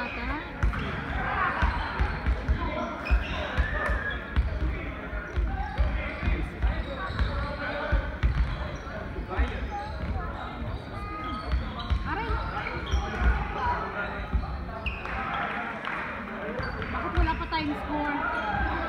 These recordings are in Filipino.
bata? Bakit wala pa tayong score?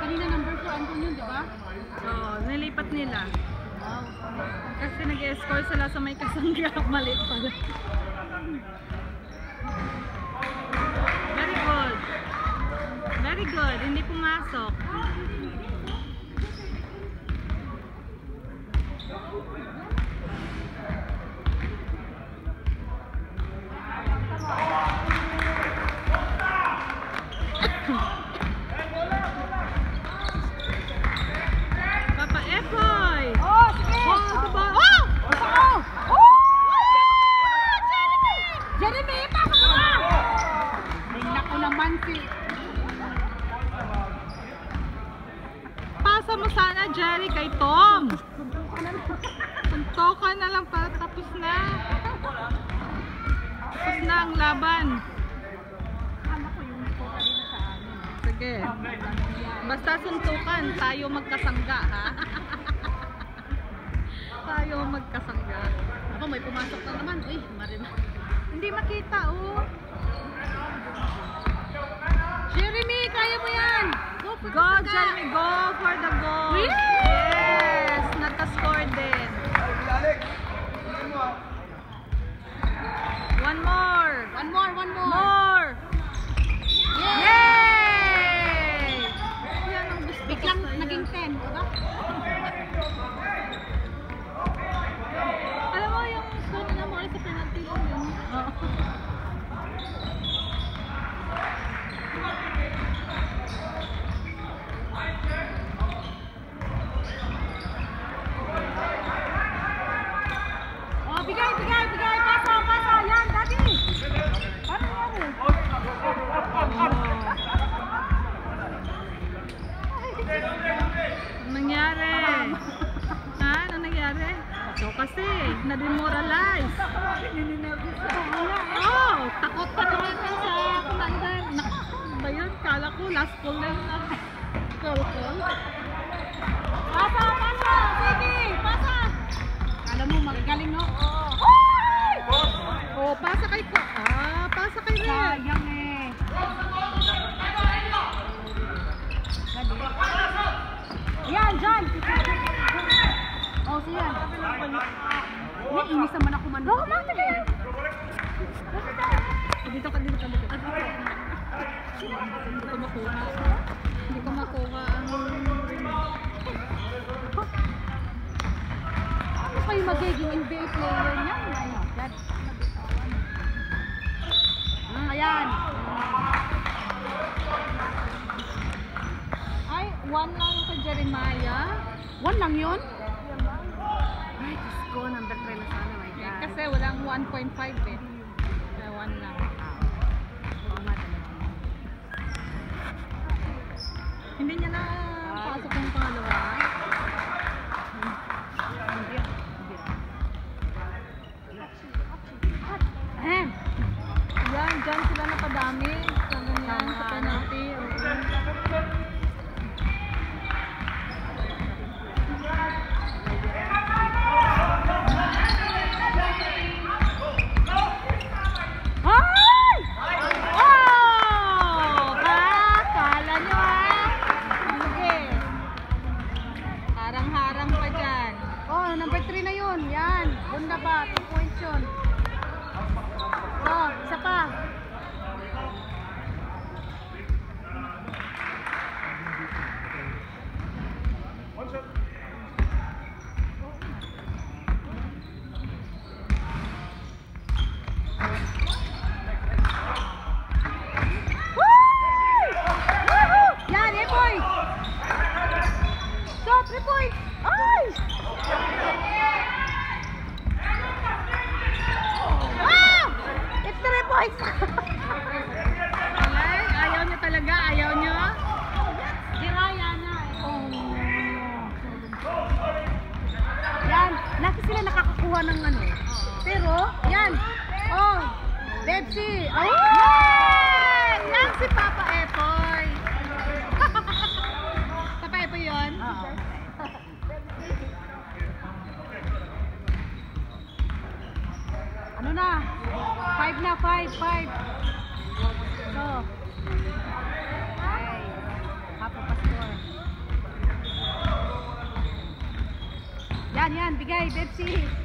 Kanina number 4 andun yun, di ba? Oo, nilipat nila. Wow. Kasi nag-escort sila sa may kasangga. Maliit pala. Very good. Hindi pumasok. Jeremy! Pasok mo na! Ay, naku naman si... Sana, Jerry, kay Tom. Suntokan na lang para tapos na. Tapos na ang laban. Sige. Basta suntukan, tayo magkasangga, ha? tayo magkasangga. Ako, may pumasok na naman. Uy, marina. Hindi makita, oh. Go, Jeremy. Go for the goal. Really? Sayang eh. Yan, dyan. Oh, siyan. May inis naman ako man. Oh, mama, kaya. Dito ka, dito ka, dito ka. Hindi ko makuha. Hindi ang... Ano kayo magiging NBA player niya? Oh my God. Mm, ayan. Ay, one lang kay Jeremiah. One lang yun? Ay, Diyos ko, number 3 na sana, my God. Kasi walang 1.5 eh. Kaya one lang. Oo nga talaga. Hindi niya na pasok yung pangalawa. Ahem. Yan, dyan sila napadami. Sa ganyan, sa penalty. Oo. Ay! Oh! Ha? Kala nyo ha? Sige. Harang-harang pa dyan. Oh, number 3 na yun. Yan. Bunda ba? 2 points yun. Oh, isa pa. points! Ay! Ah! It's three points! Alay, ayaw niyo talaga, ayaw niyo. Diraya na eh. Yan, lagi sila nakakakuha ng ano. Yan. Oh, Betsy. Oh! Yay! Yan si Papa Epoy. Papa Epoy yun? Oo. Ano na? Five na, five, five. So, ay, Papa Pastor. Yan, yan, bigay, Betsy.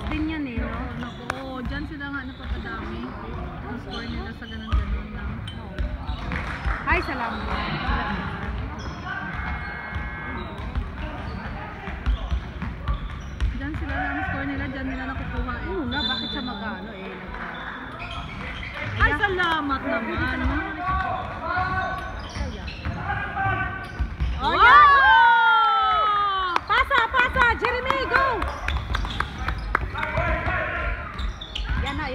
Points din yan eh, no? Naku, dyan sila nga napapadami. Ang score nila sa ganun-ganun lang. Ay, salamat. Dyan sila lang ang score nila, dyan nila nakukuha eh. Ano na, bakit siya mag-ano eh? Ay, salamat naman. Oh, Wow! yan! Pasa, pasa! Jeremy, go!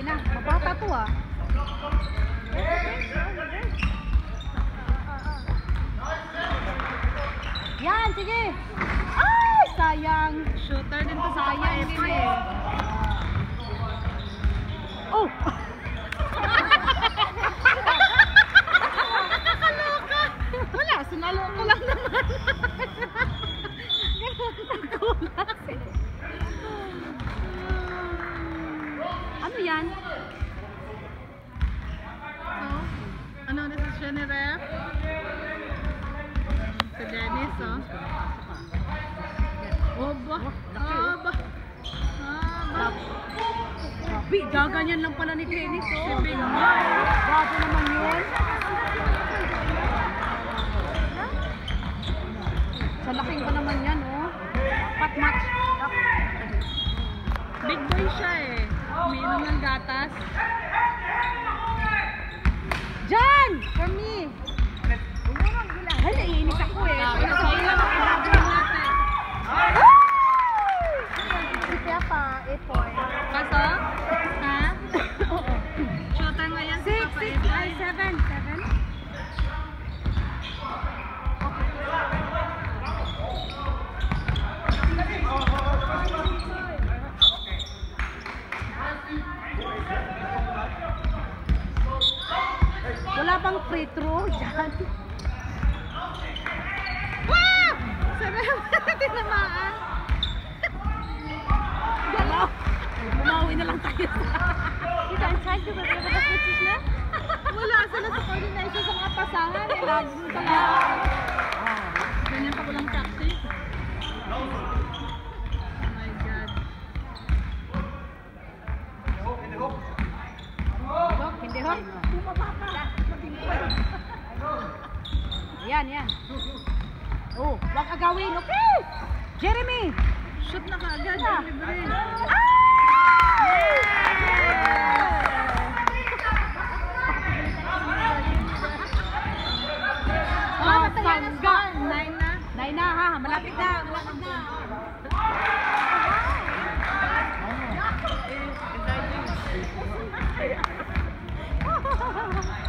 Yan na, yan na. Mabata to ah. Yan, sige! Ay, sayang! Shooter din to sa Papa Sayang din Epoy eh. eh. Oh! Nakakaloka! Wala, sinalo ko lang naman. Ano yan? So, ano desisyon ni Ref? Si Dennis, oh. Oba, aba, aba. Grabe, gaganyan lang pala ni Dennis, oh. Grabe naman yun. Sa laking pa naman yan, oh. Pat match. Big boy siya eh. Umiinom ng gatas. Jan! For me! Kita ba? Pero ba switches na? Wala sila sa coordination sa mga pasangan. Eh, lagi mo talaga. Ganyan pa walang practice. Oh my God. Hindi ho? Ayan, yan. Oh, wag agawin. Okay. Jeremy. Shoot na kaagad. Ah. Score. Nine na. Nine na ha, malapit na, malapit na.